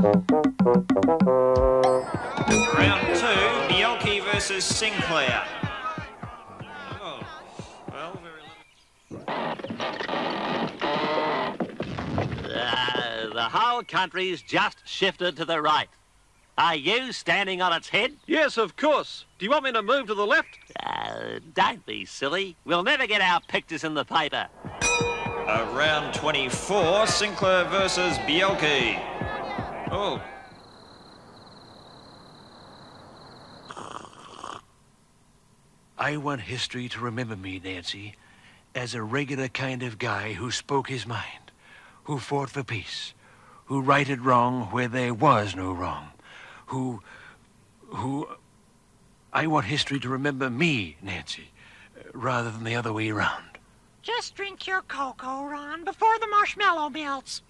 Round two, Bjelke versus Sinclair. Oh, well, very Uh, the whole country's just shifted to the right. Are you standing on its head? Yes, of course. Do you want me to move to the left? Uh, don't be silly. We'll never get our pictures in the paper. Uh, round 24, Sinclair versus Bjelke. Oh, I want history to remember me, Nancy, as a regular kind of guy who spoke his mind, who fought for peace, who righted wrong where there was no wrong, who. who. I want history to remember me, Nancy, rather than the other way around. Just drink your cocoa, Ron, before the marshmallow melts.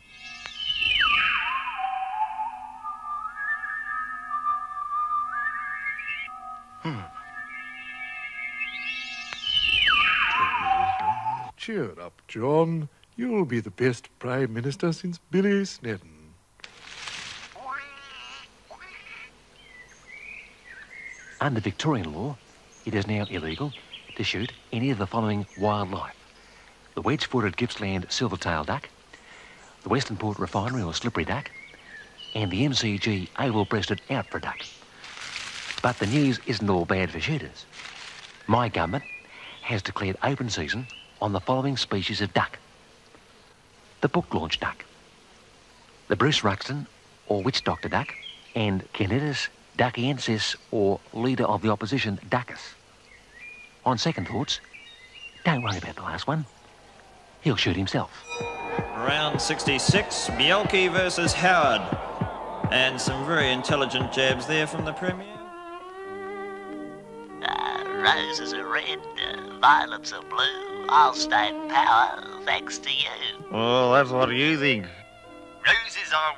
Cheer up, John. You'll be the best Prime Minister since Billy Snedden. Under Victorian law, it is now illegal to shoot any of the following wildlife the wedge footed Gippsland silvertail duck, the Western Port refinery or slippery duck, and the MCG oval breasted outfra duck. But the news isn't all bad for shooters. My government has declared open season on the following species of duck the book launch duck, the Bruce Ruxton or witch doctor duck, and Canetus duckiensis or leader of the opposition duckus. On second thoughts, don't worry about the last one. He'll shoot himself. round 66, Bjelke versus Howard. And some very intelligent jabs there from the Premier. Roses are red, uh, violets are blue. I'll stay in power thanks to you. Well, that's what you think. Roses are,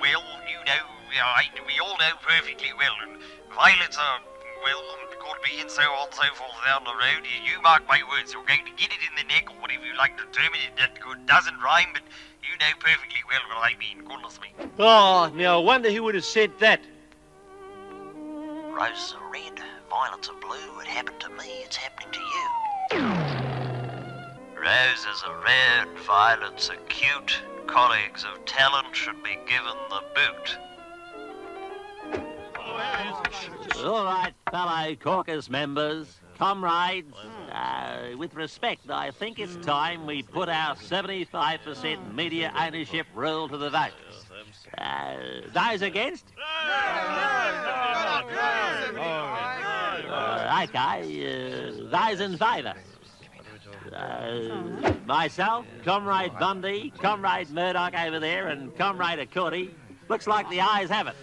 well, you know, I, we all know perfectly well. And violets are, well, could be and so on and so forth down the road. You, you mark my words, you're going to get it in the neck or whatever you like to term it. That good doesn't rhyme, but you know perfectly well what I mean. Goodness me. Oh, now I wonder who would have said that. Roses are red, violets are blue. It happened to me, it's happening to you. Roses are red, violets are cute. Colleagues of talent should be given the boot. All right, fellow caucus members, comrades, uh, with respect, I think it's time we put our 75% media ownership rule to the vote. Uh, those against? Uh, okay, uh, those in favour? Uh, myself, Comrade Bundy, Comrade Murdoch over there, and Comrade Accordi. Looks like the ayes have it.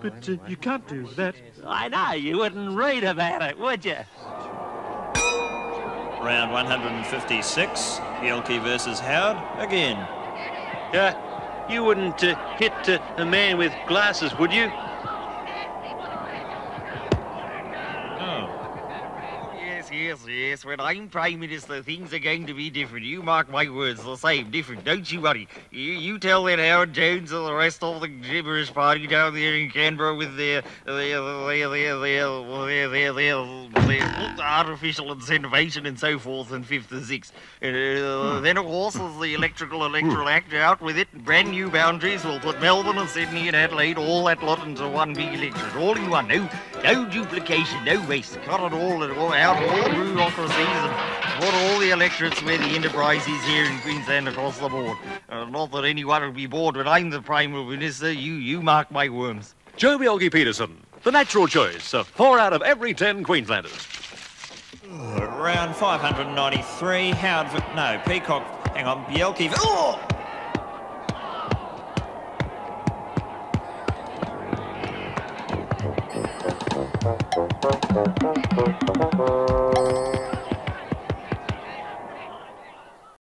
But uh, you can't do that. I know, you wouldn't read about it, would you? Round 156, Bjelke versus Howard. Again. Uh, you wouldn't uh, hit uh, a man with glasses, would you? Yes, yes. When I'm Prime Minister, things are going to be different. You mark my words, the same, different. Don't you worry. You, you tell that Howard Jones and the rest of the gibberish party down there in Canberra with their their their their their their, their, their artificial incentivation and so forth and fifth and sixth. Uh, then of course there's the electrical electoral act out with it. Brand new boundaries. We'll put Melbourne and Sydney and Adelaide, all that lot into one big electorate, all in one. No, no duplication, no waste. Cut it all, all out, all bureaucracies and put all the electorates where the enterprise is here in Queensland across the board. Uh, not that anyone will be bored, but I'm the Prime Minister. You, you mark my worms. Joh Bjelke-Petersen, the natural choice of four out of every ten Queenslanders. Round 593, Howard. v- No, Peacock. Hang on, Bjelke. Oh!